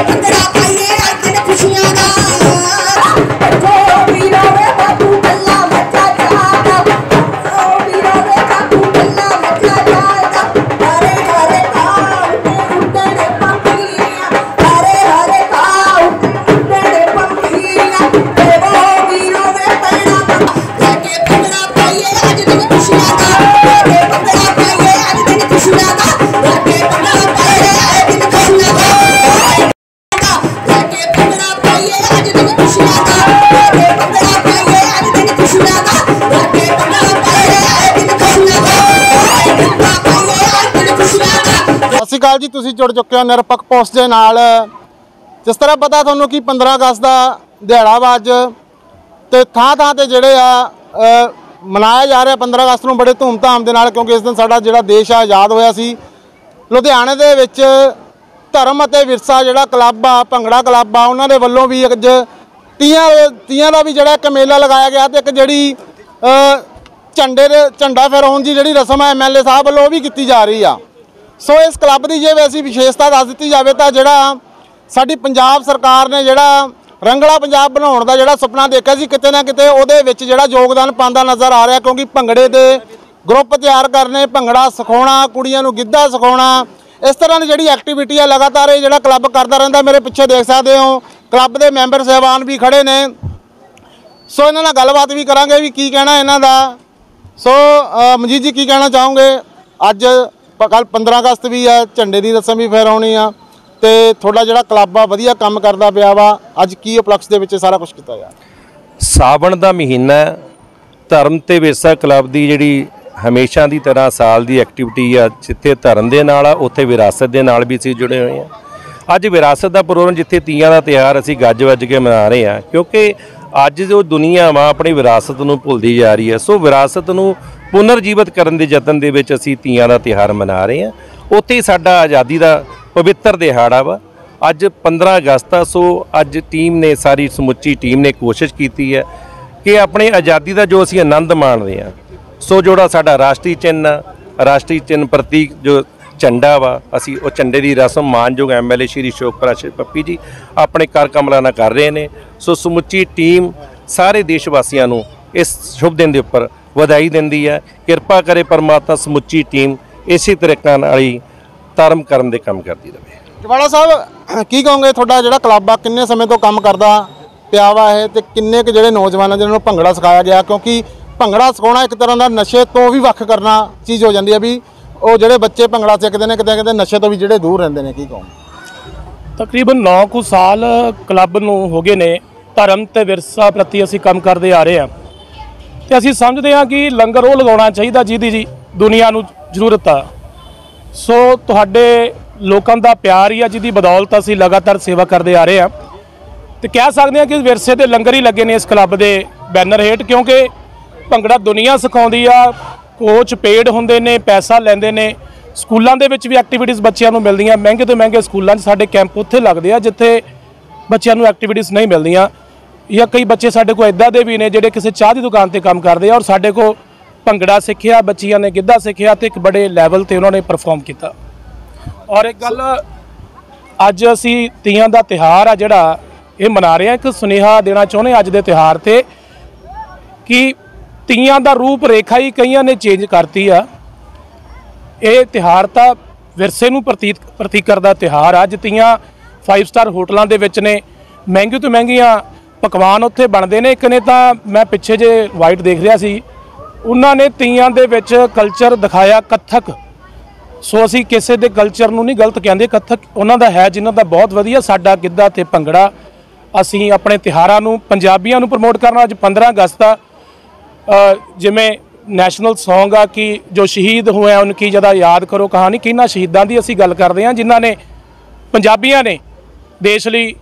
I'm ਸ਼੍ਰੀ ਅਕਾਲ ਜੀ, ਤੁਸੀਂ ਜੁੜ ਚੁੱਕੇ ਹੋ ਨਿਰਪੱਖ ਪੋਸਟ ਦੇ ਨਾਲ। ਜਿਸ ਤਰ੍ਹਾਂ ਪਤਾ ਤੁਹਾਨੂੰ ਕਿ 15 ਅਗਸਤ ਦਾ ਦਿਹਾੜਾ ਵਾ ਅੱਜ, ਤੇ ਥਾਂ ਥਾਂ ਤੇ ਜਿਹੜੇ ਆ ਮਨਾਇਆ ਜਾ ਰਿਹਾ 15 ਅਗਸਤ ਨੂੰ ਬੜੇ ਧੂਮਧਾਮ ਦੇ ਨਾਲ, ਕਿਉਂਕਿ ਇਸ ਦਿਨ ਸਾਡਾ ਜਿਹੜਾ ਦੇਸ਼ ਆ, ਆਜ਼ਾਦ ਹੋਇਆ ਸੀ। ਲੁਧਿਆਣੇ ਦੇ ਵਿੱਚ ਧਰਮ ਅਤੇ ਵਿਰਸਾ ਜਿਹੜਾ ਕਲੱਬ ਆ, ਭੰਗੜਾ ਕਲੱਬ ਆ, ਉਹਨਾਂ ਦੇ ਵੱਲੋਂ ਵੀ ਅੱਜ ਤੀਆਂ ਤੀਆਂ ਦਾ ਵੀ ਜਿਹੜਾ ਇੱਕ ਮੇਲਾ ਲਗਾਇਆ ਗਿਆ ਤੇ ਇੱਕ ਜਿਹੜੀ ਝੰਡੇ ਦੇ ਝੰਡਾ ਫਹਿਰਾਉਣ ਦੀ ਜਿਹੜੀ ਰਸਮ ਹੈ ਐਮਐਲਏ ਸਾਹਿਬ ਵੱਲੋਂ ਉਹ ਵੀ ਕੀਤੀ ਜਾ ਰਹੀ ਆ। ਸੋ ਇਸ ਕਲੱਬ ਦੀ ਜੇ ਅਸੀਂ ਵਿਸ਼ੇਸ਼ਤਾ ਦੱਸ ਦਿੱਤੀ ਜਾਵੇ ਤਾਂ ਜਿਹੜਾ ਸਾਡੀ ਪੰਜਾਬ ਸਰਕਾਰ ਨੇ ਜਿਹੜਾ ਰੰਗਲਾ ਪੰਜਾਬ ਬਣਾਉਣ ਦਾ ਜਿਹੜਾ ਸੁਪਨਾ ਦੇਖਿਆ ਸੀ ਕਿਤੇ ਨਾ ਕਿਤੇ, ਉਹਦੇ ਵਿੱਚ ਜਿਹੜਾ ਯੋਗਦਾਨ ਪਾਉਂਦਾ ਨਜ਼ਰ ਆ ਰਿਹਾ ਕਿਉਂਕਿ ਭੰਗੜੇ ਦੇ ਗਰੁੱਪ ਤਿਆਰ ਕਰਨੇ, ਭੰਗੜਾ ਸਿਖਾਉਣਾ, ਕੁੜੀਆਂ ਨੂੰ ਗਿੱਧਾ ਸਿਖਾਉਣਾ, ਇਸ ਤਰ੍ਹਾਂ ਦੀ ਜਿਹੜੀ ਐਕਟੀਵਿਟੀ ਆ ਲਗਾਤਾਰ ਇਹ ਜਿਹੜਾ ਕਲੱਬ ਕਰਦਾ ਰਹਿੰਦਾ, ਮੇਰੇ ਪਿੱਛੇ ਦੇਖ ਸਕਦੇ ਹੋ, ਕਲੱਬ ਦੇ ਮੈਂਬਰ ਸਹਿਬਾਨ ਵੀ ਖੜੇ ਨੇ। ਸੋ ਇਹਨਾਂ ਨਾਲ ਗੱਲਬਾਤ ਵੀ ਕਰਾਂਗੇ ਵੀ ਕੀ ਕਹਿਣਾ ਇਹਨਾਂ ਦਾ। ਸੋ ਮਨਜੀਤ ਜੀ ਕੀ ਕਹਿਣਾ ਚਾਹੋਗੇ? ਅੱਜ ਕੱਲ 15 ਅਗਸਤ ਵੀ ਆ, ਝੰਡੇ ਦੀ ਰਸਮ ਵੀ ਫਹਿਰਾਉਣੀ ਆ ਤੇ ਤੁਹਾਡਾ ਜਿਹੜਾ ਕਲੱਬ ਆ ਵਧੀਆ ਕੰਮ ਕਰਦਾ ਪਿਆ ਵਾ। ਅੱਜ ਕੀ ਉਪਲਕਸ਼ ਦੇ ਵਿੱਚ ਸਾਰਾ ਕੁਝ ਕੀਤਾ ਜਾ ਸਾਵਣ ਦਾ ਮਹੀਨਾ ਧਰਮ ਤੇ ਵਿਰਸਾ ਕਲੱਬ ਦੀ ਜਿਹੜੀ ਹਮੇਸ਼ਾ ਦੀ ਤਰ੍ਹਾਂ ਸਾਲ ਦੀ ਐਕਟੀਵਿਟੀ ਆ, ਜਿੱਥੇ ਧਰਮ ਦੇ ਨਾਲ ਆ, ਉੱਥੇ ਵਿਰਾਸਤ ਦੇ ਨਾਲ ਵੀ ਅਸੀਂ ਜੁੜੇ ਹੋਏ ਆ। ਅੱਜ ਵਿਰਾਸਤ ਦਾ ਪ੍ਰੋਗਰਾਮ ਜਿੱਥੇ ਤੀਆਂ ਦਾ ਤਿਉਹਾਰ ਅਸੀਂ ਗੱਜ ਵੱਜ ਕੇ ਮਨਾ ਰਹੇ ਆ, ਕਿਉਂਕਿ ਅੱਜ ਜੋ ਦੁਨੀਆ ਵਾ ਆਪਣੀ ਵਿਰਾਸਤ ਨੂੰ ਭੁੱਲਦੀ ਜਾ ਰਹੀ ਹੈ ਸੋ ਵਿਰਾਸਤ ਨੂੰ ਪੁਨਰ ਜੀਵਤ ਕਰਨ ਦੇ ਯਤਨ ਦੇ ਵਿੱਚ ਅਸੀਂ ਤੀਆਂ ਦਾ ਤਿਉਹਾਰ ਮਨਾ ਰਹੇ ਹਾਂ। ਉੱਥੇ ਸਾਡਾ ਆਜ਼ਾਦੀ ਦਾ ਪਵਿੱਤਰ ਦਿਹਾੜਾ ਵਾ। ਅੱਜ 15 ਅਗਸਤ ਆ ਸੋ ਅੱਜ ਟੀਮ ਨੇ ਸਾਰੀ ਸਮੁੱਚੀ ਟੀਮ ਨੇ ਕੋਸ਼ਿਸ਼ ਕੀਤੀ ਹੈ ਕਿ ਆਪਣੇ ਆਜ਼ਾਦੀ ਦਾ ਜੋ ਅਸੀਂ ਆਨੰਦ ਮਾਣ ਰਹੇ ਹਾਂ ਸੋ ਜਿਹੜਾ ਸਾਡਾ ਰਾਸ਼ਟਰੀ ਚਿੰਨ੍ਹ ਆ, ਰਾਸ਼ਟਰੀ ਚਿੰਨ੍ਹ ਪ੍ਰਤੀਕ ਜੋ ਝੰਡਾ ਵਾ। ਅਸੀਂ ਉਹ ਝੰਡੇ ਦੀ ਰਸਮ ਮਾਨਯੋਗ ਐਮਐਲਏ ਸ਼੍ਰੀ ਸ਼ੋਕ ਪ੍ਰਕਾਸ਼ ਪੱਪੀ ਜੀ ਆਪਣੇ ਕਰ ਕਮਲਾਂ ਨਾਲ ਕਰ ਰਹੇ ਨੇ। ਸੋ ਸਮੁੱਚੀ ਟੀਮ ਸਾਰੇ ਦੇਸ਼ ਵਾਸੀਆਂ ਨੂੰ ਇਸ ਸ਼ੁਭ ਦਿਨ ਦੇ ਉੱਪਰ ਵਧਾਈ ਦਿੰਦੀ ਹੈ। ਕਿਰਪਾ ਕਰੇ ਪਰਮਾਤਮਾ ਸਮੁੱਚੀ ਟੀਮ ਇਸੇ ਤਰੀਕਾ ਨਾਲ ਹੀ ਧਰਮ ਕਰਨ ਦੇ ਕੰਮ ਕਰਦੀ ਰਹੇ। ਜਵਾਲਾ ਸਾਹਿਬ, ਕੀ ਕਹੋਗੇ? ਤੁਹਾਡਾ ਜਿਹੜਾ ਕਲੱਬ ਆ, ਕਿੰਨੇ ਸਮੇਂ ਤੋਂ ਕੰਮ ਕਰਦਾ ਪਿਆ ਵਾ ਹੈ ਤੇ ਕਿੰਨੇ ਕੁ ਜਿਹੜੇ ਨੌਜਵਾਨਾਂ ਜਿਹਨਾਂ ਨੂੰ ਭੰਗੜਾ ਸਿਖਾਇਆ ਗਿਆ? ਕਿਉਂਕਿ ਭੰਗੜਾ ਸਿਖਾਉਣਾ ਇੱਕ ਤਰ੍ਹਾਂ ਦਾ ਨਸ਼ੇ ਤੋਂ ਵੀ ਵੱਖ ਕਰਨਾ ਚੀਜ਼ ਹੋ ਜਾਂਦੀ ਹੈ ਵੀ ਉਹ ਜਿਹੜੇ ਬੱਚੇ ਭੰਗੜਾ ਸਿੱਖਦੇ ਨੇ, ਕਿਤੇ ਕਿਤੇ ਨਸ਼ੇ ਤੋਂ ਵੀ ਜਿਹੜੇ ਦੂਰ ਰਹਿੰਦੇ ਨੇ, ਕੀ ਕਹੋਗੇ? ਤਕਰੀਬਨ 9 ਕੁ ਸਾਲ ਕਲੱਬ ਨੂੰ ਹੋ ਗਏ ਨੇ, ਧਰਮ ਤੇ ਵਿਰਸਾ ਪ੍ਰਤੀ ਅਸੀਂ ਕੰਮ ਕਰਦੇ ਆ ਰਹੇ ਹਾਂ। ਤੇ ਅਸੀਂ ਸਮਝਦੇ ਹਾਂ ਕਿ ਲੰਗਰ ਉਹ ਲਗਾਉਣਾ ਚਾਹੀਦਾ ਜਿਹਦੀ ਜੀ ਦੁਨੀਆ ਨੂੰ ਜ਼ਰੂਰਤ ਆ। ਸੋ ਤੁਹਾਡੇ ਲੋਕਾਂ ਦਾ ਪਿਆਰ ਹੀ ਆ, ਜਿਹਦੀ ਬਦੌਲਤ ਅਸੀਂ ਲਗਾਤਾਰ ਸੇਵਾ ਕਰਦੇ ਆ ਰਹੇ ਹਾਂ। ਤੇ ਕਹਿ ਸਕਦੇ ਹਾਂ ਕਿ ਵਿਰਸੇ ਦੇ ਲੰਗਰ ਹੀ ਲੱਗੇ ਨੇ ਇਸ ਕਲੱਬ ਦੇ ਬੈਨਰ ਹੇਠ, ਕਿਉਂਕਿ ਭੰਗੜਾ ਦੁਨੀਆ ਸਿਖਾਉਂਦੀ ਆ ਕੋਚ ਪੇਡ ਹੁੰਦੇ ਨੇ, ਪੈਸਾ ਲੈਂਦੇ ਨੇ। ਸਕੂਲਾਂ ਦੇ ਵਿੱਚ ਵੀ ਐਕਟੀਵਿਟੀਜ਼ ਬੱਚਿਆਂ ਨੂੰ ਮਿਲਦੀਆਂ। ਮਹਿੰਗੇ ਤੋਂ ਮਹਿੰਗੇ ਸਕੂਲਾਂ 'ਚ ਸਾਡੇ ਕੈਂਪ ਉੱਥੇ ਲੱਗਦੇ ਆ, ਜਿੱਥੇ ਬੱਚਿਆਂ ਨੂੰ ਐਕਟੀਵਿਟੀਜ਼ ਨਹੀਂ ਮਿਲਦੀਆਂ। ਜਾਂ ਕਈ ਬੱਚੇ ਸਾਡੇ ਕੋਲ ਇਦਾਂ ਦੇ ਵੀ ਨੇ, ਜਿਹੜੇ ਕਿਸੇ ਚਾਹ ਦੀ ਦੁਕਾਨ ਤੇ ਕੰਮ ਕਰਦੇ ਆ ਔਰ ਸਾਡੇ ਕੋਲ ਭੰਗੜਾ ਸਿੱਖਿਆ, ਬੱਚਿਆਂ ਨੇ ਗਿੱਧਾ ਸਿੱਖਿਆ ਤੇ ਇੱਕ ਬੜੇ ਲੈਵਲ ਤੇ ਉਹਨਾਂ ਨੇ ਪਰਫਾਰਮ ਕੀਤਾ। ਔਰ ਇੱਕ ਗੱਲ, ਅੱਜ ਅਸੀਂ ਤੀਆਂ ਦਾ ਤਿਹਾਰ ਆ ਜਿਹੜਾ, ਇਹ ਮਨਾ ਰਹੇ ਆ, ਇੱਕ ਸੁਨੇਹਾ ਦੇਣਾ ਚਾਹੁੰਦੇ ਹਾਂ ਅੱਜ ਦੇ ਤਿਹਾਰ ਤੇ, ਕਿ ਤੀਆਂ ਦਾ ਰੂਪ ਰੇਖਾ ਹੀ ਕਈਆਂ ਨੇ ਚੇਂਜ ਕਰਤੀ ਆ। ਇਹ ਤਿਹਾਰ ਤਾਂ ਵਿਰਸੇ ਨੂੰ ਪ੍ਰਤੀਤ ਪ੍ਰਤੀਕਰ ਦਾ ਤਿਹਾਰ ਆ। ਅੱਜ ਤੀਆਂ 5 ਸਟਾਰ ਹੋਟਲਾਂ ਦੇ ਵਿੱਚ ਨੇ। ਮਹਿੰਗੀ ਤੋਂ ਮਹਿੰਗੀਆਂ ਪਕਵਾਨ ਉੱਥੇ ਬਣਦੇ ਨੇ। ਇੱਕ ਨੇ ਤਾਂ ਮੈਂ ਪਿੱਛੇ ਜੇ ਵਾਈਟ ਦੇਖ ਰਿਹਾ ਸੀ, ਉਹਨਾਂ ਨੇ ਤੀਆਂ ਦੇ ਵਿੱਚ ਕਲਚਰ ਦਿਖਾਇਆ ਕੱਥਕ। ਸੋ ਅਸੀਂ ਕਿਸੇ ਦੇ ਕਲਚਰ ਨੂੰ ਨਹੀਂ ਗਲਤ ਕਹਿੰਦੇ। ਕੱਥਕ ਉਹਨਾਂ ਦਾ ਹੈ, ਜਿਨ੍ਹਾਂ ਦਾ ਬਹੁਤ ਵਧੀਆ ਸਾਡਾ ਗਿੱਧਾ ਤੇ ਭੰਗੜਾ। ਅਸੀਂ ਆਪਣੇ ਤਿਹਾਰਾਂ ਨੂੰ ਪੰਜਾਬੀਆਂ ਨੂੰ ਪ੍ਰਮੋਟ ਕਰਨਾ। ਅੱਜ 15 ਅਗਸਤ ਦਾ ਜਿਵੇਂ ਨੈਸ਼ਨਲ Song ਆ ਕਿ ਜੋ ਸ਼ਹੀਦ ਹੋਏ ਆ ਉਨਕੀ ਜਦਾ ਯਾਦ ਕਰੋ ਕਹਾਣੀ ਕਿਹਨਾਂ ਸ਼ਹੀਦਾਂ ਦੀ ਅਸੀਂ ਗੱਲ ਕਰਦੇ ਹਾਂ, ਜਿਨ੍ਹਾਂ ਨੇ ਪੰਜਾਬੀਆਂ ਨੇ ਦੇਸ਼ ਲਈ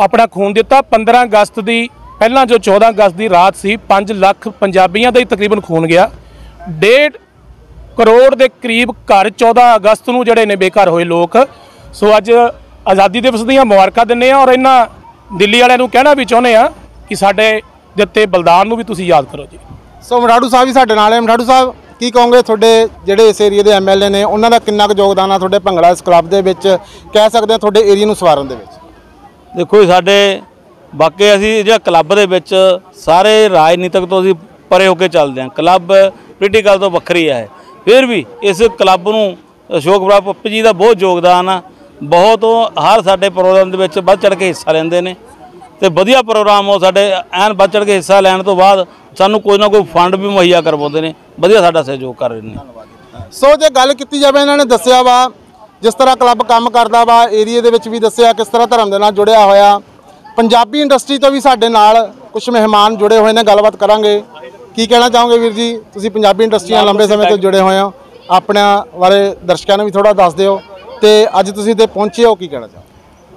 ਆਪਣਾ ਖੂਨ ਦਿੱਤਾ। 15 ਅਗਸਤ ਦੀ, ਪਹਿਲਾਂ ਜੋ 14 ਅਗਸਤ ਦੀ ਰਾਤ ਸੀ 5 ਲੱਖ ਪੰਜਾਬੀਆਂ ਦਾ ਹੀ ਤਕਰੀਬਨ ਖੂਨ ਗਿਆ। ਡੇਢ ਕਰੋੜ ਦੇ ਕਰੀਬ ਘਰ 14 ਅਗਸਤ ਨੂੰ ਜਿਹੜੇ ਨੇ ਬੇਘਰ ਹੋਏ ਲੋਕ। ਸੋ ਅੱਜ ਆਜ਼ਾਦੀ ਦਿਵਸ ਦੀਆਂ ਮੁਬਾਰਕਾਂ ਦਿੰਨੇ ਆ ਔਰ ਇਹਨਾਂ ਦਿੱਲੀ ਵਾਲਿਆਂ ਨੂੰ ਕਹਿਣਾ ਵੀ ਚਾਹੁੰਦੇ ਆ ਕਿ ਸਾਡੇ ਦਿੱਤੇ ਬਲਿਦਾਨ ਨੂੰ ਵੀ ਤੁਸੀਂ ਯਾਦ ਕਰੋ ਜੀ। ਸੋ ਮਰਾੜੂ ਸਾਹਿਬ ਵੀ ਸਾਡੇ ਨਾਲ ਹੈ ਮਰਾੜੂ ਸਾਹਿਬ ਕੀ ਕਹੋਗੇ ਤੁਹਾਡੇ ਜਿਹੜੇ ਇਸ ਏਰੀਆ ਦੇ ਐਮਐਲਏ ਨੇ ਉਹਨਾਂ ਦਾ ਕਿੰਨਾ ਕੁ ਯੋਗਦਾਨ ਆ ਤੁਹਾਡੇ ਭੰਗੜਾ ਇਸ ਕਲੱਬ ਦੇ ਵਿੱਚ? ਕਹਿ ਸਕਦੇ ਹਾਂ ਤੁਹਾਡੇ ਏਰੀਆ ਨੂੰ ਸਵਾਰਨ ਦੇ ਵਿੱਚ। ਦੇਖੋ ਜੀ ਸਾਡੇ ਬਾਕੀ ਅਸੀਂ ਜਿਹੜਾ ਕਲੱਬ ਦੇ ਵਿੱਚ ਸਾਰੇ ਰਾਜਨੀਤਿਕ ਤੋਂ ਅਸੀਂ ਪਰੇ ਹੋ ਕੇ ਚੱਲਦੇ ਹਾਂ। ਕਲੱਬ ਪੋਲੀਟੀਕਲ ਤੋਂ ਵੱਖਰੀ ਹੈ ਫਿਰ ਵੀ ਇਸ ਕਲੱਬ ਨੂੰ ਅਸ਼ੋਕ ਬਰਾ ਪੱਪੀ ਜੀ ਦਾ ਬਹੁਤ ਯੋਗਦਾਨ ਆ। ਬਹੁਤ ਹਰ ਸਾਡੇ ਪ੍ਰੋਗਰਾਮ ਦੇ ਵਿੱਚ ਵੱਧ ਚੜ ਕੇ ਹਿੱਸਾ ਲੈਂਦੇ ਨੇ। ਤੇ ਵਧੀਆ ਪ੍ਰੋਗਰਾਮ ਉਹ ਸਾਡੇ ਐਨ ਵੱਧ ਚੜ ਕੇ ਹਿੱਸਾ ਲੈਣ ਤੋਂ ਬਾਅਦ ਸਾਨੂੰ ਕੋਈ ਨਾ ਕੋਈ ਫੰਡ ਵੀ ਮੁਹੱਈਆ ਕਰਵਾਉਂਦੇ ਨੇ। ਵਧੀਆ ਸਾਡਾ ਸਹਿਯੋਗ ਕਰ ਰਹੇ ਨੇ। ਸੋ ਜੇ ਗੱਲ ਕੀਤੀ ਜਾਵੇ ਇਹਨਾਂ ਨੇ ਦੱਸਿਆ ਵਾ ਜਿਸ ਤਰ੍ਹਾਂ ਕਲੱਬ ਕੰਮ ਕਰਦਾ ਵਾ ਏਰੀਆ ਦੇ ਵਿੱਚ ਵੀ ਦੱਸਿਆ ਕਿਸ ਤਰ੍ਹਾਂ ਧਰਮ ਦੇ ਨਾਲ ਜੁੜਿਆ ਹੋਇਆ। ਪੰਜਾਬੀ ਇੰਡਸਟਰੀ ਤੋਂ ਵੀ ਸਾਡੇ ਨਾਲ ਕੁਝ ਮਹਿਮਾਨ ਜੁੜੇ ਹੋਏ ਨੇ ਗੱਲਬਾਤ ਕਰਾਂਗੇ। ਕੀ ਕਹਿਣਾ ਚਾਹੋਗੇ ਵੀਰ ਜੀ? ਤੁਸੀਂ ਪੰਜਾਬੀ ਇੰਡਸਟਰੀ ਨਾਲ ਲੰਬੇ ਸਮੇਂ ਤੋਂ ਜੁੜੇ ਹੋਏ ਹੋ। ਆਪਣਿਆਂ ਬਾਰੇ ਦਰਸ਼ਕਾਂ ਨੂੰ ਵੀ ਥੋੜਾ ਦੱਸ ਦਿਓ। ਤੇ ਅੱਜ ਤੁਸੀਂ ਇੱਥੇ ਪਹੁੰਚੇ ਹੋ ਕੀ ਕਹਿਣਾ ਚਾਹੋ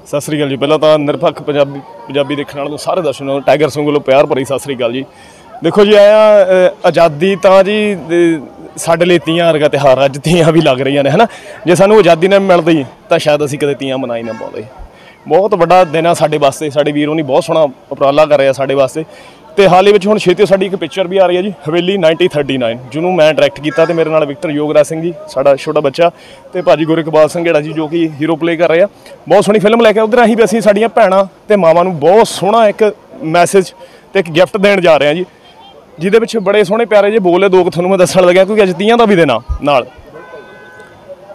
ਸਤਿ ਸ੍ਰੀ ਅਕਾਲ ਜੀ। ਪਹਿਲਾਂ ਤਾਂ ਨਿਰਪੱਖ ਪੰਜਾਬੀ ਪੰਜਾਬੀ ਦੇਖਣ ਵਾਲਿਆਂ ਨੂੰ ਸਾਰੇ ਦਰਸ਼ਕਾਂ ਨੂੰ, ਟਾਈਗਰ ਸਿੰਘ ਵੱਲੋਂ ਪਿਆਰ ਭਰੀ ਸਤਿ ਸ੍ਰੀ ਅਕਾਲ ਜੀ। ਦੇਖੋ ਜੀ, ਆਇਆ ਆਜ਼ਾਦੀ ਤਾਂ ਜੀ ਸਾਡੇ ਲਈ ਤੀਆਂ ਵਰਗਾ ਤਿਉਹਾਰ ਅੱਜ ਤੀਆਂ ਵੀ ਲੱਗ ਰਹੀਆਂ ਨੇ, ਹਨਾ? ਜੇ ਸਾਨੂੰ ਆਜ਼ਾਦੀ ਨਾ ਮਿਲਦੀ, ਤਾਂ ਸ਼ਾਇਦ ਅਸੀਂ ਕਦੇ ਤੀਆਂ ਮਨਾਈ ਨਾ ਪਾਉਂਦੇ। ਬਹੁਤ ਵੱਡਾ ਦਿਨ ਆ ਸਾਡੇ ਵਾਸਤੇ, ਸਾਡੇ ਵੀਰੋਂ ਨੇ ਬਹੁਤ ਸੋਹਣਾ ਉਪਰਾਲਾ ਕਰ ਰਿਹਾ ਸਾਡੇ ਵਾਸਤੇ। ਤੇ ਹਾਲੇ ਵਿੱਚ ਹੁਣ ਛੇਤੀ ਸਾਡੀ ਇੱਕ ਪਿਕਚਰ ਵੀ ਆ ਰਹੀ ਹੈ ਜੀ, ਹਵੇਲੀ 1939 ਜਿਹਨੂੰ ਮੈਂ ਡਾਇਰੈਕਟ ਕੀਤਾ ਤੇ ਮੇਰੇ ਨਾਲ ਵਿਕਟਰ ਯੋਗਰਾਜ ਸਿੰਘ ਜੀ, ਸਾਡਾ ਛੋਟਾ ਬੱਚਾ ਤੇ ਭਾਜੀ ਗੁਰਕਬਾਲ ਸਿੰਘ ਜਿਹੜਾ ਜੀ, ਜੋ ਕਿ ਹੀਰੋ ਪਲੇ ਕਰ ਰਹੇ ਆ। ਬਹੁਤ ਸੋਹਣੀ ਫਿਲਮ ਲੈ ਕੇ ਉਧਰ ਅਸੀਂ ਵੀ ਅਸੀਂ ਸਾਡੀਆਂ ਭੈਣਾਂ ਤੇ ਮਾਵਾਂ ਨੂੰ ਬਹੁਤ ਸੋਹਣਾ ਇੱਕ ਮੈਸੇਜ ਤੇ ਇੱਕ ਗਿਫਟ ਦੇਣ ਜਾ ਰਹੇ ਹਾਂ ਜੀ, ਜਿਹਦੇ ਵਿੱਚ ਬੜੇ ਸੋਹਣੇ ਪਿਆਰੇ ਜੇ ਬੋਲੇ ਦੋ ਕੁ ਤੁਹਾਨੂੰ ਮੈਂ ਦੱਸਣ ਲੱਗਿਆ, ਕਿਉਂਕਿ ਅੱਜ ਤੀਆਂ ਦਾ ਵੀ ਦਿਨ ਆ, ਨਾਲ।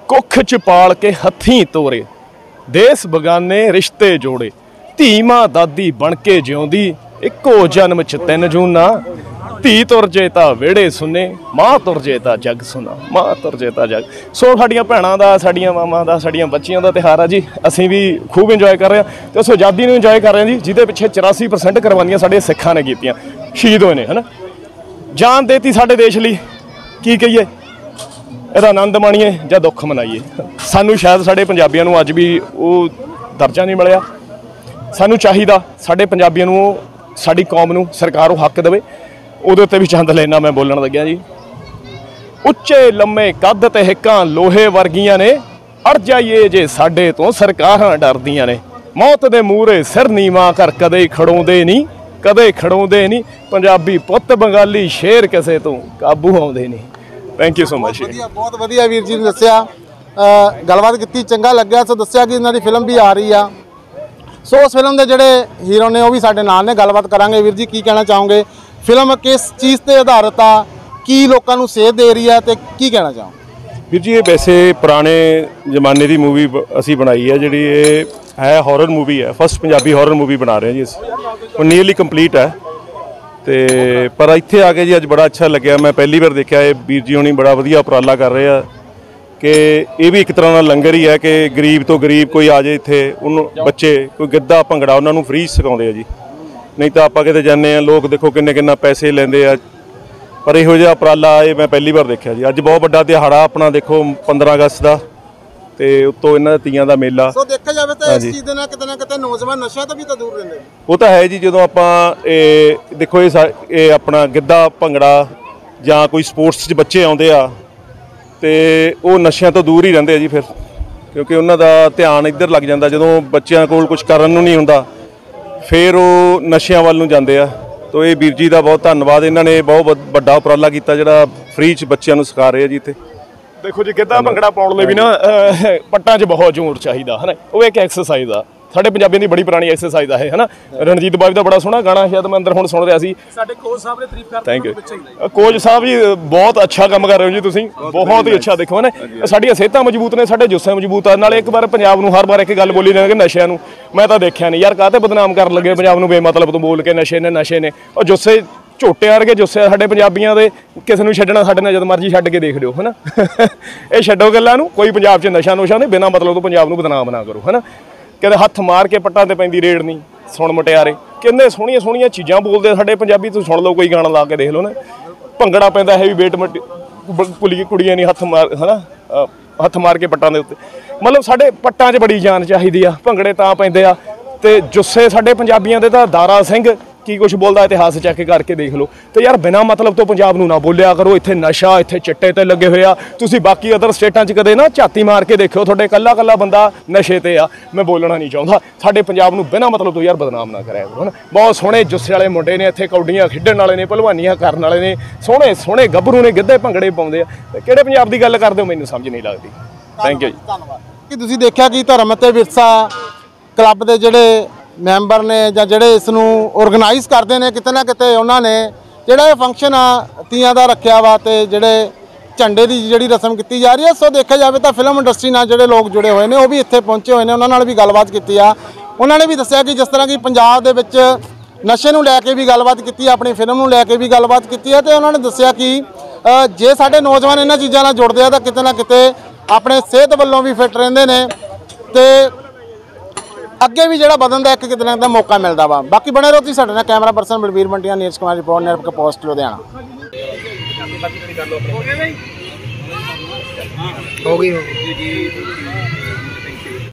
ਕੁੱਖ ਚ ਪਾਲ ਕੇ ਹੱਥੀਂ ਤੋਰੇ, ਦੇਸ ਬਗਾਨੇ ਰਿਸ਼ਤੇ ਜੋੜੇ ਧੀਮਾਂ ਦਾਦੀ ਬਣ ਕੇ ਜਿਉਂਦੀ ਇੱਕੋ ਜਨਮ ਚ ਤਿੰਨ ਜੂਨਾ। ਧੀ ਤੁਰ ਜੇ ਤਾਂ ਵਿਹੜੇ ਸੁਨੇ, ਮਾਂ ਤੁਰ ਜੇ ਤਾਂ ਜੱਗ ਸੁਨਾ, ਮਾਂ ਤੁਰ ਜੇ ਤਾਂ ਜੱਗ। ਸੋ ਸਾਡੀਆਂ ਭੈਣਾਂ ਦਾ, ਸਾਡੀਆਂ ਮਾਵਾਂ ਦਾ, ਸਾਡੀਆਂ ਬੱਚੀਆਂ ਦਾ ਤਿਉਹਾਰ ਆ ਜੀ। ਅਸੀਂ ਵੀ ਖੂਬ ਇੰਜੋਏ ਕਰ ਰਹੇ ਹਾਂ। ਤੇ ਉਸ ਆਜ਼ਾਦੀ ਨੂੰ ਇੰਜੋਏ ਕਰ ਰਹੇ ਹਾਂ ਜੀ, ਜਿਹਦੇ ਪਿੱਛੇ 84% ਕੁਰਬਾਨੀਆਂ ਸਾਡੇ ਸਿੱਖਾਂ ਨੇ ਕੀਤੀਆਂ। ਸ਼ਹੀਦ ਹੋਏ ਨੇ, ਹਨਾ? ਜਾਨ ਦੇਤੀ ਸਾਡੇ ਦੇਸ਼ ਲਈ। ਕੀ ਕਹੀਏ? ਇਹਦਾ ਆਨੰਦ ਮਾਣੀਏ ਜਾਂ ਦੁੱਖ ਮਨਾਈਏ? ਸਾਨੂੰ ਸ਼ਾਇਦ ਸਾਡੇ ਪੰਜਾਬੀਆਂ ਨੂੰ ਅੱਜ ਵੀ ਉਹ ਦਰਜਾ ਨਹੀਂ ਮਿਲਿਆ। ਸਾਨੂੰ ਚਾਹੀਦਾ ਸਾਡੇ ਪੰਜਾਬੀਆਂ ਨੂੰ ਸਾਡੀ ਕੌਮ ਨੂੰ ਸਰਕਾਰ ਉਹ ਹੱਕ ਦੇਵੇ, ਉਹਦੇ ਉੱਤੇ ਵੀ ਚੰਦ ਲੈਣਾ ਮੈਂ ਬੋਲਣ ਲੱਗਿਆ ਜੀ। ਉੱਚੇ ਲੰਮੇ ਕੱਦ ਤੇ ਹਿੱਕਾਂ ਲੋਹੇ ਵਰਗੀਆਂ ਨੇ, ਅੜ ਜਾਈਏ ਜੇ ਸਾਡੇ ਤੋਂ ਸਰਕਾਰਾਂ ਡਰਦੀਆਂ ਨੇ। ਮੌਤ ਦੇ ਮੂਹਰੇ ਸਿਰ ਨੀਵਾ ਕਰ ਕਦੇ ਖੜੋਂਦੇ ਨਹੀਂ ਕਦੇ ਖੜੋਂਦੇ ਨਹੀਂ ਪੰਜਾਬੀ ਪੁੱਤ ਬੰਗਾਲੀ ਸ਼ੇਰ ਕਿਸੇ ਤੋਂ ਕਾਬੂ ਆਉਂਦੇ ਨਹੀਂ ਥੈਂਕ ਯੂ ਸੋ ਮਚ ਵਧੀਆ, ਬਹੁਤ ਵਧੀਆ ਵੀਰ ਜੀ ਨੇ ਦੱਸਿਆ। ਗੱਲਬਾਤ ਕੀਤੀ, ਚੰਗਾ ਲੱਗਿਆ, ਸੋ ਦੱਸਿਆ ਕਿ ਇਹਨਾਂ ਦੀ ਫਿਲਮ ਵੀ ਆ ਰਹੀ ਆ। ਸੋ ਉਸ ਫਿਲਮ ਦੇ ਜਿਹੜੇ ਹੀਰੋ ਨੇ ਉਹ ਵੀ ਸਾਡੇ ਨਾਲ ਨੇ, ਗੱਲਬਾਤ ਕਰਾਂਗੇ। ਵੀਰ ਜੀ, ਕੀ ਕਹਿਣਾ ਚਾਹੋਗੇ? ਫਿਲਮ ਕਿਸ ਚੀਜ਼ ਤੇ ਆਧਾਰਿਤ ਆ? ਕੀ ਲੋਕਾਂ ਨੂੰ ਸੇਧ ਦੇ ਰਹੀ ਆ ਤੇ ਕੀ ਕਹਿਣਾ ਚਾਹੋ ਵੀਰ ਜੀ, ਇਹ ਵੈਸੇ ਪੁਰਾਣੇ ਜ਼ਮਾਨੇ ਦੀ ਮੂਵੀ ਅਸੀਂ ਬਣਾਈ ਹੈ ਜਿਹੜੀ ਇਹ ਹੈ ਹਾਰਰ ਮੂਵੀ ਹੈ ਫਸਟ ਪੰਜਾਬੀ ਹਾਰਰ ਮੂਵੀ ਬਣਾ ਰਹੇ ਹਾਂ ਜੀ ਅਸੀਂ। ਉਹ ਨੀਅਰਲੀ ਕੰਪਲੀਟ ਹੈ ਤੇ ਪਰ ਇੱਥੇ ਆ ਕੇ ਜੀ ਅੱਜ ਬੜਾ ਅੱਛਾ ਲੱਗਿਆ। ਮੈਂ ਪਹਿਲੀ ਵਾਰ ਦੇਖਿਆ, ਇਹ ਵੀਰ ਜੀ ਹੋਣੀ ਬੜਾ ਵਧੀਆ ਉਪਰਾਲਾ ਕਰ ਰਹੇ ਆ। ਕਿ ਇਹ ਵੀ ਇੱਕ ਤਰ੍ਹਾਂ ਦਾ ਲੰਗਰ ਹੀ ਹੈ ਕਿ ਗਰੀਬ ਤੋਂ ਗਰੀਬ ਕੋਈ ਆ ਜਾਏ ਇੱਥੇ ਉਹਨੂੰ ਬੱਚੇ ਕੋਈ ਗਿੱਧਾ ਭੰਗੜਾ ਉਹਨਾਂ ਨੂੰ ਫ੍ਰੀ ਸਿਖਾਉਂਦੇ ਆ ਜੀ। ਨਹੀਂ ਤਾਂ ਆਪਾਂ ਕਿਤੇ ਜਾਂਦੇ ਆ ਲੋਕ ਦੇਖੋ ਕਿੰਨੇ ਕਿੰਨਾ ਪੈਸੇ ਲੈਂਦੇ ਆ। ਪਰ ਇਹੋ ਜਿਹਾ ਉਪਰਾਲਾ ਇਹ ਮੈਂ ਪਹਿਲੀ ਵਾਰ ਦੇਖਿਆ ਜੀ। ਅੱਜ ਬਹੁਤ ਵੱਡਾ ਦਿਹਾੜਾ ਆਪਣਾ ਦੇਖੋ 15 ਅਗਸਤ ਦਾ। ਤੇ ਉੱਤੋਂ ਇਹਨਾਂ ਦੇ ਤੀਆਂ ਦਾ ਮੇਲਾ। ਸੋ ਦੇਖਿਆ ਜਾਵੇ ਤਾਂ ਇਸ ਚੀਜ਼ ਦੇ ਨਾਲ ਕਿਤੇ ਨਾ ਕਿਤੇ ਨੌਜਵਾਨ ਨਸ਼ਿਆਂ ਤੋਂ ਵੀ ਤਾਂ ਦੂਰ ਰਹਿੰਦੇ ਉਹ ਤਾਂ ਹੈ ਜੀ ਜਦੋਂ ਆਪਾਂ ਇਹ ਦੇਖੋ ਇਹ ਇਹ ਆਪਣਾ ਗਿੱਧਾ ਭੰਗੜਾ ਜਾਂ ਕੋਈ ਸਪੋਰਟਸ 'ਚ ਬੱਚੇ ਆਉਂਦੇ ਆ ਤੇ ਉਹ ਨਸ਼ਿਆਂ ਤੋਂ ਦੂਰ ਹੀ ਰਹਿੰਦੇ ਆ ਜੀ ਫਿਰ, ਕਿਉਂਕਿ ਉਹਨਾਂ ਦਾ ਧਿਆਨ ਇੱਧਰ ਲੱਗ ਜਾਂਦਾ, ਜਦੋਂ ਬੱਚਿਆਂ ਕੋਲ ਕੁਝ ਕਰਨ ਨੂੰ ਨਹੀਂ ਹੁੰਦਾ, ਫਿਰ ਉਹ ਨਸ਼ਿਆਂ ਵੱਲ ਨੂੰ ਜਾਂਦੇ ਆ। ਤੋ ਇਹ ਵੀਰ ਜੀ ਦਾ ਬਹੁਤ ਧੰਨਵਾਦ, ਇਹਨਾਂ ਨੇ ਬਹੁਤ ਵੱਡਾ ਉਪਰਾਲਾ ਕੀਤਾ, ਜਿਹੜਾ ਫ੍ਰੀ 'ਚ ਬੱਚਿਆਂ ਨੂੰ ਸਿਖਾ ਰਹੇ ਆ ਜੀ ਇੱਥੇ। ਦੇਖੋ ਜੀ, ਕਿੱਦਾਂ ਭੰਗੜਾ ਪਾਉਣ ਲਈ ਵੀ ਨਾ ਪੱਟਾਂ 'ਚ ਬਹੁਤ ਜ਼ੋਰ ਚਾਹੀਦਾ ਹੈ ਨਾ ਉਹ ਇੱਕ ਐਕਸਰਸਾਈਜ਼ ਆ। ਸਾਡੇ ਪੰਜਾਬੀਆਂ ਦੀ ਬੜੀ ਪੁਰਾਣੀ ਐਕਸਰਸਾਈਜ਼ ਆ ਇਹ ਹੈ ਨਾ ਰਣਜੀਤ ਬਾਬੂ ਦਾ ਬੜਾ ਸੋਹਣਾ ਗਾਣਾ ਸ਼ਾਇਦ ਮੈਂ ਅੰਦਰ ਹੁਣ ਸੁਣ ਰਿਹਾ ਸੀ। ਸਾਡੇ ਕੋਚ ਸਾਹਿਬ ਨੇ ਤਾਰੀਫ ਕਰਤੀ thank you coach Sahib ji ਬਹੁਤ ਅੱਛਾ ਕੰਮ ਕਰ ਰਹੇ ਹੋ ਜੀ ਤੁਸੀਂ। ਬਹੁਤ ਹੀ ਅੱਛਾ ਦੇਖੋ ਨਾ ਸਾਡੀਆਂ ਸਿਹਤਾਂ ਮਜ਼ਬੂਤ ਨੇ ਸਾਡੇ ਜੁੱਸੇ ਮਜ਼ਬੂਤ ਆ। ਨਾਲੇ ਇੱਕ ਵਾਰ ਪੰਜਾਬ ਨੂੰ ਹਰ ਵਾਰ ਇੱਕ ਗੱਲ ਬੋਲੀ ਜਾਂਦੇ ਕਿ ਨਸ਼ਿਆਂ ਨੂੰ। ਮੈਂ ਤਾਂ ਦੇਖਿਆ ਨਹੀਂ। ਯਾਰ ਕਾਹਤੇ ਬਦਨਾਮ ਕਰਨ ਲੱਗੇ ਪੰਜਾਬ ਨੂੰ ਬੇਮਤਲਬ ਤੋਂ ਬੋਲ ਕੇ ਨਸ਼ੇ ਨੇ ਨਸ਼ੇ ਨੇ। ਉਹ ਜੁੱਸੇ ਝੋਟੇ ਵਰਗੇ ਜੁੱਸੇ ਸਾਡੇ ਪੰਜਾਬੀਆਂ ਦੇ। ਕਿਸੇ ਨੂੰ ਛੱਡਣਾ ਸਾਡੇ ਨਾਲ ਜਦ ਮਰਜ਼ੀ ਛੱਡ ਕੇ ਦੇਖ ਲਿਓ ਹਨਾ? ਇਹ ਛੱਡੋ ਗੱਲਾਂ ਨੂੰ। ਕੋਈ ਪੰਜਾਬ 'ਚ ਨਸ਼ਾ ਨੁਸ਼ਾ ਨਹੀਂ ਬਿਨਾਂ ਮਤਲਬ ਤੋਂ ਪੰਜਾਬ ਨੂੰ ਬਦਨਾਮ ਨਾ ਕਰੋ ਹਨਾ? ਕਹਿੰਦੇ ਹੱਥ ਮਾਰ ਕੇ ਪੱਟਾਂ ਤੇ ਪੈਂਦੀ ਰੇੜ ਨਹੀਂ, ਸੁਣ ਮਟਿਆਰੇ। ਕਿੰਨੇ ਸੋਹਣੀਆਂ ਸੋਹਣੀਆਂ ਚੀਜ਼ਾਂ ਬੋਲਦੇ ਸਾਡੇ ਪੰਜਾਬੀ ਤੁਸੀਂ ਸੁਣ ਲਓ, ਕੋਈ ਗਾਣਾ ਲਾ ਕੇ ਦੇਖ ਲਓ ਨਾ। ਭੰਗੜਾ ਪੈਂਦਾ ਹੈ ਵੀ ਵੇਟ ਮਟ ਕੁੜੀਆਂ ਨਹੀਂ ਹੱਥ ਮਾਰ, ਹਨਾ? ਅਹ ਹੱਥ ਮਾਰ ਕੇ ਪੱਟਾਂ ਦੇ ਉੱਤੇ। ਮਤਲਬ ਸਾਡੇ ਪੱਟਾਂ 'ਚ ਬੜੀ ਜਾਨ ਚਾਹੀਦੀ ਆ, ਭੰਗੜੇ ਤਾਂ ਪੈਂਦੇ ਆ। ਤੇ ਜੁੱਸੇ ਸਾਡੇ ਪੰਜਾਬੀਆਂ ਦੇ ਤਾਂ ਦਾਰਾ ਸਿੰਘ ਕੀ ਕੁਝ ਬੋਲਦਾ, ਇਤਿਹਾਸ ਚੈੱਕ ਕਰਕੇ ਦੇਖ ਲਓ। ਤੇ ਯਾਰ ਬਿਨਾਂ ਮਤਲਬ ਤੋਂ ਪੰਜਾਬ ਨੂੰ ਨਾ ਬੋਲਿਆ ਕਰੋ, ਇੱਥੇ ਨਸ਼ਾ, ਇੱਥੇ ਚਿੱਟੇ ਤੇ ਲੱਗੇ ਹੋਏ ਆ। ਤੁਸੀਂ ਬਾਕੀ ਅਦਰ ਸਟੇਟਾਂ 'ਚ ਕਦੇ ਨਾ ਝਾਤੀ ਮਾਰ ਕੇ ਦੇਖਿਓ, ਤੁਹਾਡੇ ਕੱਲਾ ਕੱਲਾ ਬੰਦਾ ਨਸ਼ੇ ਤੇ ਆ। ਮੈਂ ਬੋਲਣਾ ਨਹੀਂ ਚਾਹੁੰਦਾ। ਸਾਡੇ ਪੰਜਾਬ ਨੂੰ ਬਿਨਾਂ ਮਤਲਬ ਤੋਂ ਯਾਰ ਬਦਨਾਮ ਨਾ ਕਰਿਆ ਕਰੋ ਨਾ ਬਹੁਤ ਸੋਹਣੇ ਜੁੱਸੇ ਵਾਲੇ ਮੁੰਡੇ ਨੇ, ਇੱਥੇ ਕੌਡੀਆਂ ਖੇਡਣ ਵਾਲੇ ਨੇ, ਭਲਵਾਨੀਆਂ ਕਰਨ ਵਾਲੇ ਨੇ। ਸੋਹਣੇ ਸੋਹਣੇ ਗੱਭਰੂ ਨੇ, ਗਿੱਧੇ ਭੰਗੜੇ ਪਾਉਂਦੇ ਆ। ਤੇ ਕਿਹੜੇ ਪੰਜਾਬ ਦੀ ਗੱਲ ਕਰਦੇ ਹੋ? ਮੈਨੂੰ ਸਮਝ ਨਹੀਂ ਲੱਗਦੀ। ਥੈਂਕ ਯੂ ਜੀ। ਧੰਨਵਾਦ ਕਿ ਤੁਸੀਂ ਦੇਖਿਆ ਕਿ ਧਰਮ ਅਤੇ ਵਿਰਸਾ ਕਲੱਬ ਦੇ ਜਿਹੜੇ ਮੈਂਬਰ ਨੇ ਜਾਂ ਜਿਹੜੇ ਇਸ ਨੂੰ ਆਰਗੇਨਾਈਜ਼ ਕਰਦੇ ਨੇ, ਕਿਤੇ ਨਾ ਕਿਤੇ ਉਹਨਾਂ ਨੇ ਜਿਹੜਾ ਇਹ ਫੰਕਸ਼ਨ ਆ, ਤੀਆਂ ਦਾ ਰੱਖਿਆ ਵਾ ਤੇ ਜਿਹੜੇ ਝੰਡੇ ਦੀ ਜਿਹੜੀ ਰਸਮ ਕੀਤੀ ਜਾ ਰਹੀ ਹੈ ਸੋ ਦੇਖਿਆ ਜਾਵੇ ਤਾਂ ਫਿਲਮ ਇੰਡਸਟਰੀ ਨਾਲ ਜਿਹੜੇ ਲੋਕ ਜੁੜੇ ਹੋਏ ਨੇ, ਉਹ ਵੀ ਇੱਥੇ ਪਹੁੰਚੇ ਹੋਏ ਨੇ, ਉਹਨਾਂ ਨਾਲ ਵੀ ਗੱਲਬਾਤ ਕੀਤੀ ਆ। ਉਹਨਾਂ ਨੇ ਵੀ ਦੱਸਿਆ ਕਿ ਜਿਸ ਤਰ੍ਹਾਂ ਕਿ ਪੰਜਾਬ ਦੇ ਵਿੱਚ ਨਸ਼ੇ ਨੂੰ ਲੈ ਕੇ ਵੀ ਗੱਲਬਾਤ ਕੀਤੀ ਆ, ਆਪਣੀ ਫਿਲਮ ਨੂੰ ਲੈ ਕੇ ਵੀ ਗੱਲਬਾਤ ਕੀਤੀ ਆ, ਤੇ ਉਹਨਾਂ ਨੇ ਦੱਸਿਆ ਕਿ ਜੇ ਸਾਡੇ ਨੌਜਵਾਨ ਇਹਨਾਂ ਚੀਜ਼ਾਂ ਨਾਲ ਜੁੜਦੇ ਆ, ਤਾਂ ਕਿਤੇ ਨਾ ਕਿਤੇ ਆਪਣੇ ਸਿਹਤ ਵੱਲੋਂ ਵੀ ਫਿੱਟ ਰਹਿੰਦੇ ਨੇ ਤੇ ਅੱਗੇ ਵੀ ਜਿਹੜਾ ਵਧਣ ਦਾ ਇੱਕ ਕਿਤੇ ਨਾ ਕਿਤੇ ਮੌਕਾ ਮਿਲਦਾ ਵਾ। ਬਾਕੀ ਬਣੇ ਰਹੋ ਤੁਸੀਂ ਸਾਡੇ ਨਾਲ camera person Balvir Mandiyan Neeraj Kumar report Nirpakh post Ludhiana. ਹੋ ਗਈ ਹੋ ਗਈ।